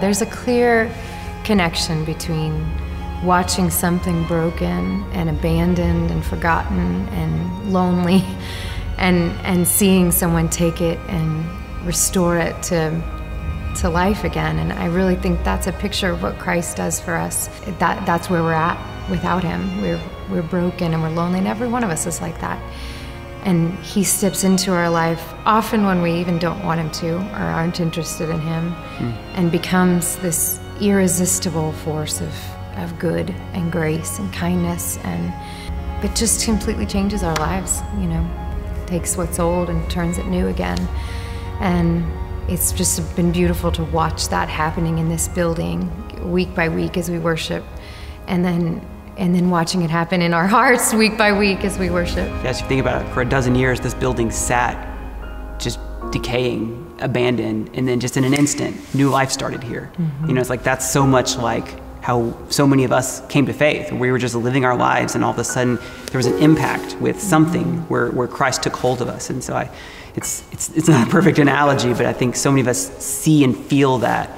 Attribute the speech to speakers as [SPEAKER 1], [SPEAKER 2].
[SPEAKER 1] There's a clear connection between watching something broken and abandoned and forgotten and lonely and and seeing someone take it and restore it to to life again. And I really think that's a picture of what Christ does for us. That that's where we're at without him. We're we're broken and we're lonely and every one of us is like that and he steps into our life often when we even don't want him to or aren't interested in him mm. and becomes this irresistible force of of good and grace and kindness. And it just completely changes our lives you know takes what's old and turns it new again. And it's just been beautiful to watch that happening in this building week by week as we worship. And then and then watching it happen in our hearts week by week as we worship
[SPEAKER 2] as you think about it for a dozen years this building sat just decaying abandoned and then just in an instant new life started here mm-hmm. you know it's like that's so much like how so many of us came to faith. We were just living our lives, and all of a sudden there was an impact with something where, where Christ took hold of us. And so I, it's, it's, it's not a perfect analogy, but I think so many of us see and feel that